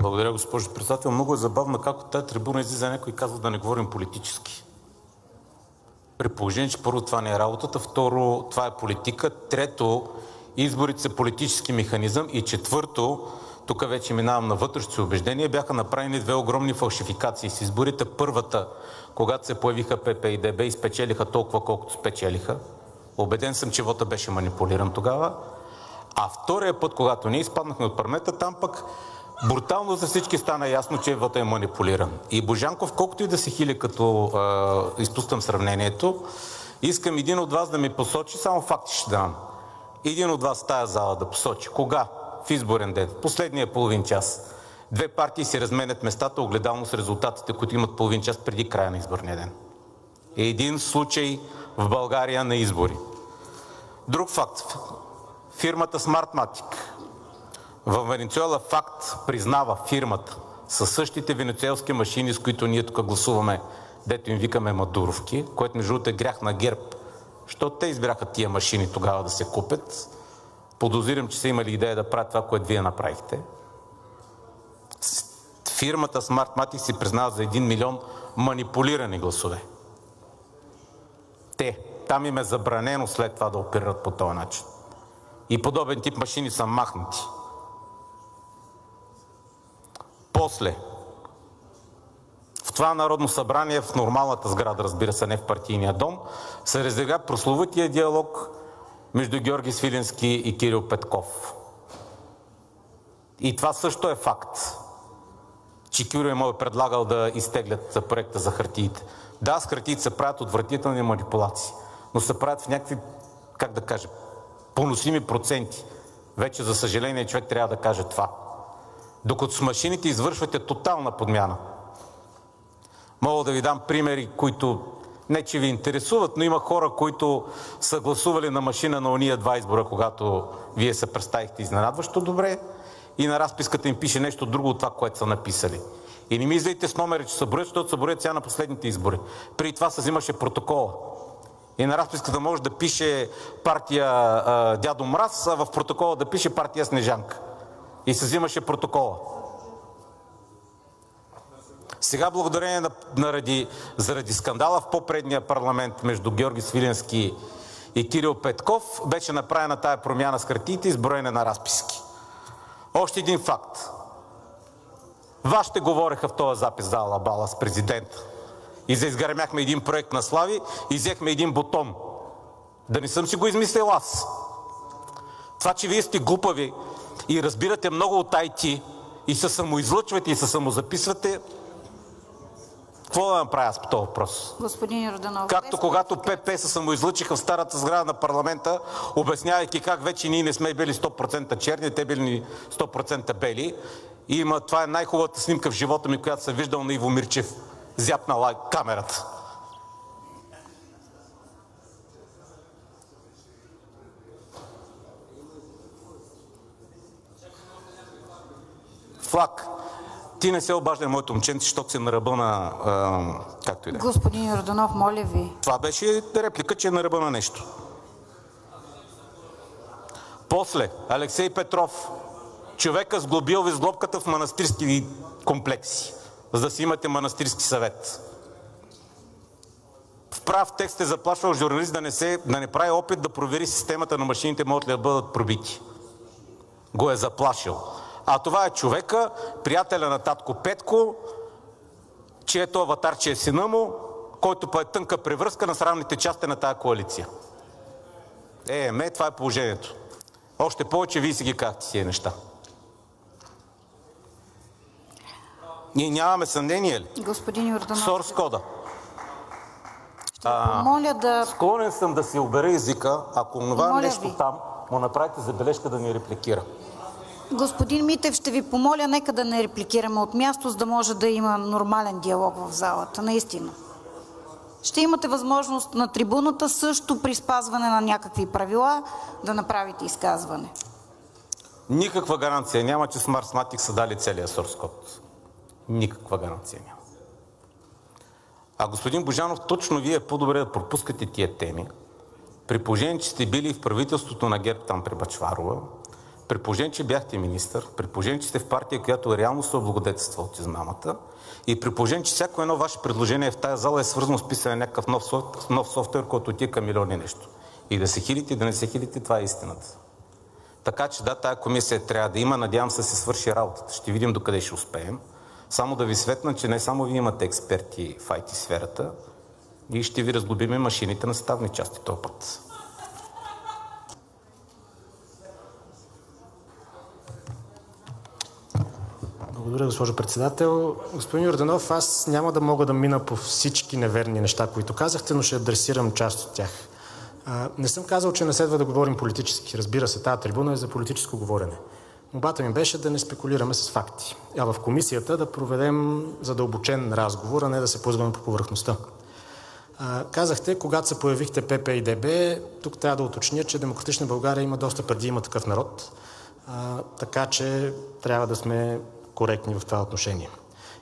Благодаря, госпожо Председател. Много е забавно как от тази трибуна излиза някой и казва да не говорим политически. При положение, че първо това не е работата, второ това е политика, трето изборите са политически механизъм и четвърто, тук вече минавам на вътрешните убеждения, бяха направени две огромни фалшификации с изборите. Първата, когато се появиха ПП и ДБ и спечелиха толкова, колкото спечелиха. Обеден съм, че вота беше манипулиран тогава. А втория път, когато ние изпаднахме от парламента, там пък брутално за всички стана ясно, че вота е манипулиран. И Божанков, колкото и да се хили, като а, изпускам сравнението, искам един от вас да ми посочи, само факти ще дам. Един от вас в тая зала да посочи. Кога? В изборен ден. Последния половин час. Две партии си разменят местата огледално с резултатите, които имат половин час преди края на изборния ден. Един случай в България на избори. Друг факт. Фирмата Smartmatic в Венецуела факт признава фирмата със същите венецуелски машини, с които ние тук гласуваме, дето им викаме Мадуровки, което между другото е грях на ГЕРБ. Що те избраха тия машини тогава да се купят? Подозирам, че са имали идея да правят това, което вие направихте. Фирмата Smartmatic си признава за 1 милион манипулирани гласове. Те. Там им е забранено след това да оперират по този начин. И подобен тип машини са махнати. После, в това Народно събрание, в нормалната сграда, разбира се, не в партийния дом, се разигра прословутия диалог между Георги Свиленски и Кирил Петков. И това също е факт, че Кирил му е предлагал да изтеглят проекта за хартиите. Да, с хартиите се правят отвратителни манипулации, но се правят в някакви, как да кажа, поносими проценти. Вече, за съжаление, човек трябва да каже това. Докато с машините извършвате тотална подмяна. Мога да ви дам примери, които не че ви интересуват, но има хора, които са гласували на машина на ония два избора, когато вие се представихте изненадващо добре и на разписката им пише нещо друго от това, което са написали. И не ми излейте с номера, че са броят, защото са броят сега на последните избори. При това се взимаше протокола. И на разписката може да пише партия а, Дядо Мраз, а в протокола да пише партия Снежанка. И се взимаше протокола. Сега благодарение на, наради, заради скандала в по-предния парламент между Георги Свиленски и Кирил Петков беше направена тая промяна с хартиите и с броене на разписки. Още един факт. Вашите говореха в този запис за Алабала с президента. И заизгърмяхме един проект на Слави и взехме един бутон. Да не съм си го измислил аз. Това, че вие сте глупави и разбирате много от IT и се самоизлъчвате и се самозаписвате, какво да направя по този въпрос? Господин Йорданов. Както когато ПП се самоизлъчиха в старата сграда на парламента, обяснявайки как вече ние не сме били 100% черни, те били 100% бели. И има, това е най-хубавата снимка в живота ми, която съм виждал на Иво Мирчев. Зяпнала камерата. Флаг. Ти не се обаждай моето момченце, защото си на ръба на... А, както и да е. Господин Йорданов, моля ви. Това беше реплика, че е на ръба на нещо. После, Алексей Петров. Човека сглобил ви сглобката в манастирски комплекси, за да си имате манастирски съвет. В прав текст е заплашвал журналист да не, се, да не прави опит да провери системата на машините, могат ли да бъдат пробити. Го е заплашил. А това е човека, приятеля на татко Петко, чието аватарче е сина му, който па е тънка превръзка на срамните части на тая коалиция. Е, ме, това е положението. Още повече вие си ги казахте тия неща. Ние нямаме съмнение ли? Господин Йорданов. Сорс кода. Моля да... Склонен съм да си обера езика, ако това нещо ви. там му направите забележка да ни репликира. Господин Митев, ще ви помоля, нека да не репликираме от място, за да може да има нормален диалог в залата. Наистина. Ще имате възможност на трибуната също при спазване на някакви правила да направите изказване. Никаква гаранция няма, че Smartmatic са дали целия source. Никаква гаранция няма. А господин Божанов, точно вие е по-добре да пропускате тия теми, при положение, че сте били в правителството на ГЕРБ там при Бачварова, при положение че бяхте министър, при положение че сте в партия, която реално се облагодетелства от измамата и при положение че всяко едно ваше предложение в тази зала е свързано с писане на някакъв нов, нов софтуер, който отива към милиони нещо. И да се хилите, да не се хилите, това е истината. Така че да, тая комисия трябва да има. Надявам се се свърши работата. Ще видим докъде ще успеем. Само да ви светна, че не само вие имате експерти в IT сферата, и ще ви разглобим машините на съставни части този път. Благодаря, госпожо председател. Господин Йорданов, аз няма да мога да мина по всички неверни неща, които казахте, но ще адресирам част от тях. А, не съм казал, че не следва да говорим политически. Разбира се, тази трибуна е за политическо говорене. Мобата ми беше да не спекулираме с факти, а в комисията да проведем задълбочен разговор, а не да се ползваме по повърхността. А, казахте, когато се появихте ПП и ДБ, тук трябва да уточня, че Демократична България има доста преди има такъв народ, а, така че трябва да сме коректни в това отношение.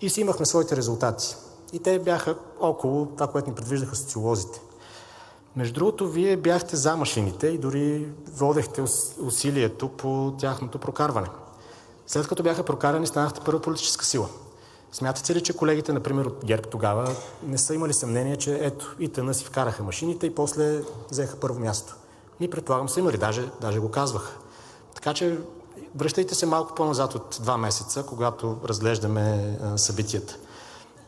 И си имахме своите резултати. И те бяха около това, което ни предвиждаха социолозите. Между другото, вие бяхте за машините и дори водехте усилието по тяхното прокарване. След като бяха прокарани, станахте първа политическа сила. Смятате ли, че колегите, например, от ГЕРБ тогава не са имали съмнение, че ето, и тъна си вкараха машините и после взеха първо място? Ми предполагам са имали, даже, даже го казваха. Така че връщайте се малко по-назад от два месеца, когато разглеждаме а, събитията.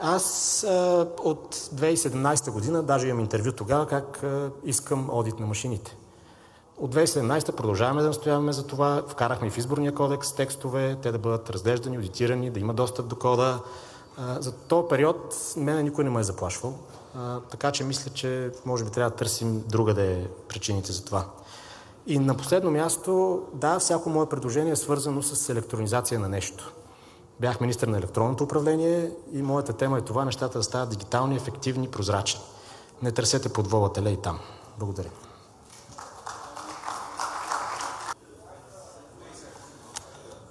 Аз а, от 2017 година, даже имам интервю тогава, как а, искам одит на машините. От 2017 продължаваме да настояваме за това. Вкарахме в изборния кодекс текстове, те да бъдат разглеждани, аудитирани, да има достъп до кода. За този период мене никой не ме е заплашвал. Така че мисля, че може би трябва да търсим другаде причините за това. И на последно място, да, всяко мое предложение е свързано с електронизация на нещо. Бях министър на електронното управление и моята тема е това нещата да стават дигитални, ефективни, прозрачни. Не търсете подвола теле и там. Благодаря.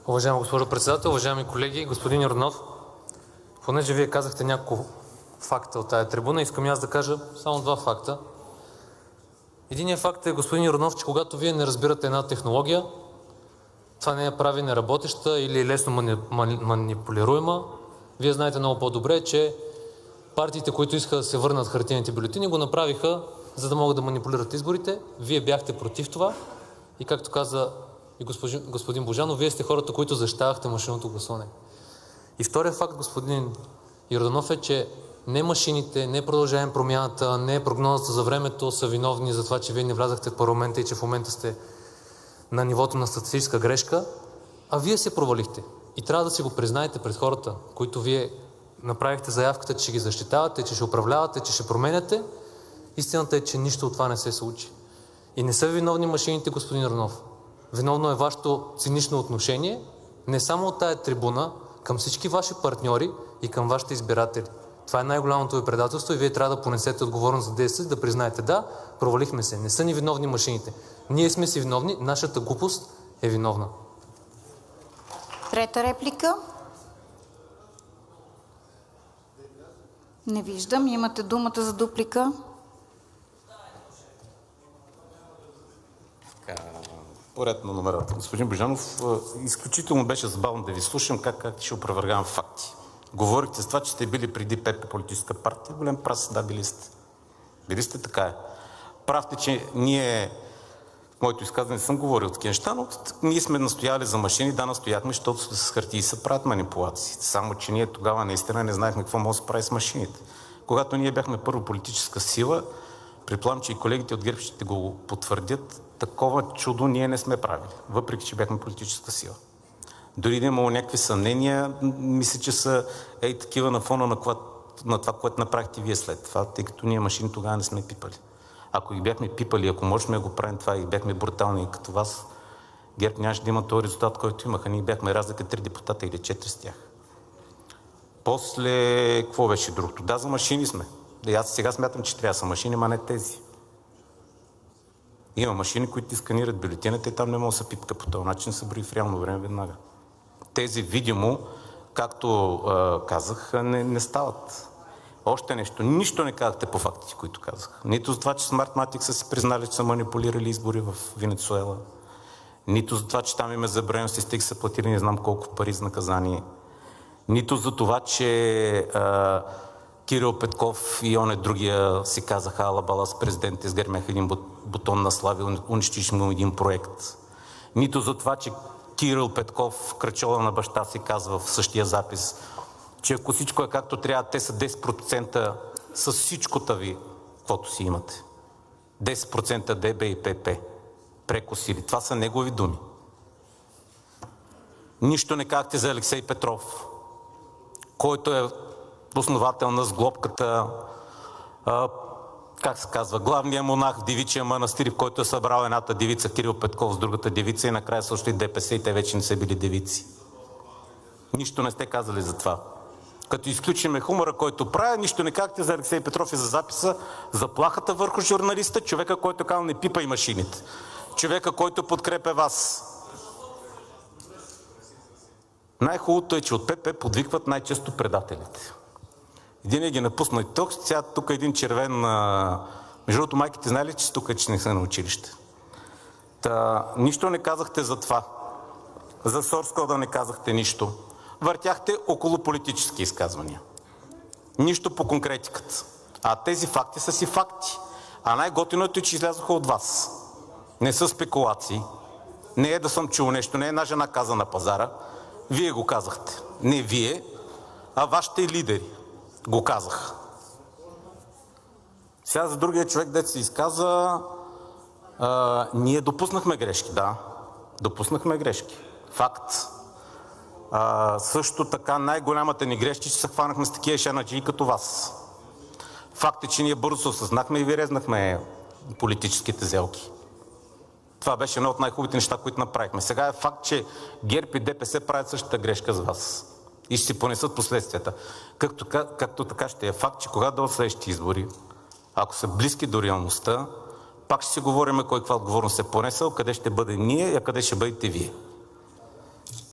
Уважаема госпожо председател, уважаеми колеги, господин Йорданов, понеже вие казахте няколко факта от тази трибуна, искам аз да кажа само два факта. Единият факт е, господин Йорданов, че когато вие не разбирате една технология, това не я прави неработеща или лесно манипулируема. Вие знаете много по-добре, че партиите, които искаха да се върнат хартиените бюлетини, го направиха, за да могат да манипулират изборите. Вие бяхте против това и както каза и господин, господин Божанов, вие сте хората, които защитавахте машинното гласуване. И вторият факт, господин Йорданов, е, че не машините, не продължаем промяната, не прогнозата за времето са виновни за това, че вие не влязахте в парламента и че в момента сте на нивото на статистическа грешка, а вие се провалихте. И трябва да си го признаете пред хората, които вие направихте заявката, че ги защитавате, че ще управлявате, че ще променяте. Истината е, че нищо от това не се случи. И не са виновни машините, господин Рунов. Виновно е вашето цинично отношение, не само от тая трибуна, към всички ваши партньори и към вашите избиратели. Това е най-голямото ви предателство и вие трябва да понесете отговорност за действие, да признаете да, провалихме се. Не са ни виновни машините. Ние сме си виновни, нашата глупост е виновна. Трета реплика? Не виждам. Имате думата за дуплика. Поред на номерата. Господин Божанов, изключително беше забавно да ви слушам как, как ще опровергавам факти. Говорихте с това, че сте били преди ПП политическа партия. Голям прас, да, били сте. Били сте така е. Правте, че ние в моето изказване съм говорил такива неща, но ние сме настояли за машини, да, настояхме, защото с хартии се правят манипулации. Само, че ние тогава наистина не знаехме какво може да се прави с машините. Когато ние бяхме първо политическа сила, предполагам, че и колегите от ГЕРБ ще го потвърдят, такова чудо ние не сме правили, въпреки че бяхме политическа сила. Дори да е имало някакви съмнения, мисля, че са ей такива на фона на, това, на това, което направихте вие след това, тъй като ние машини тогава не сме пипали. Ако ги бяхме пипали, ако можем да го правим това и бяхме брутални като вас, ГЕРБ нямаше да има този резултат, който имаха. Ние бяхме разлика три депутата или четири с тях. После, какво беше другото? Да, за машини сме. Аз сега смятам, че трябва са машини, ма не тези. Има машини, които ти сканират бюлетината и там не може да се пипка по този начин, се брои в реално време веднага. Тези видимо, както казах, не, не стават. Още нещо. Нищо не казахте по фактите, които казах. Нито за това, че Smartmatic са си признали, че са манипулирали избори в Венецуела. нито за това, че там има забранено си стиг са платили не знам колко пари за наказание, нито за това, че а, Кирил Петков и он е другия си казаха алабала с президента, изгърмяха един бутон на слави, унищиха му един проект. Нито за това, че Кирил Петков, кръчола на баща си, казва в същия запис, че ако всичко е както трябва, те са 10% с всичкото ви, каквото си имате. 10% ДБ и ПП. Прекосили. Това са негови думи. Нищо не казахте за Алексей Петров, който е основател на сглобката, как се казва, главният монах в девичия манастир, в който е събрал едната девица Кирил Петков с другата девица и накрая също и ДПС и те вече не са били девици. Нищо не сте казали за това. Като изключиме хумора, който правя, нищо не казахте за Алексей Петров и за записа, заплахата върху журналиста, човека, който казва не пипай машините, човека, който подкрепя вас. Най-хубавото е, че от ПП подвикват най-често предателите. Един е ги напусна и тук, сега тук е един червен... Между другото, майките знали, че тук че не са на училище. Та, нищо не казахте за това. За Сорскода не казахте нищо. Въртяхте около политически изказвания. Нищо по конкретиката. А тези факти са си факти. А най-готиното е, че излязоха от вас. Не са спекулации. Не е да съм чул нещо, не е една жена каза на пазара. Вие го казахте. Не вие, а вашите лидери го казах. Сега за другия човек, дет се изказа, а, ние допуснахме грешки, да. Допуснахме грешки. Факт. А, също така най-голямата ни грешки, че се хванахме с такива шанаджии като вас. Факт е, че ние бързо осъзнахме и ви резнахме политическите зелки. Това беше едно от най-хубавите неща, които направихме. Сега е факт, че ГЕРБ и ДПС правят същата грешка с вас и ще си понесат последствията. Както, както така ще е факт, че когато дойдат следващите избори, ако са близки до реалността, пак ще си говорим кой каква отговорност е понесъл, къде ще бъде ние и къде ще бъдете вие.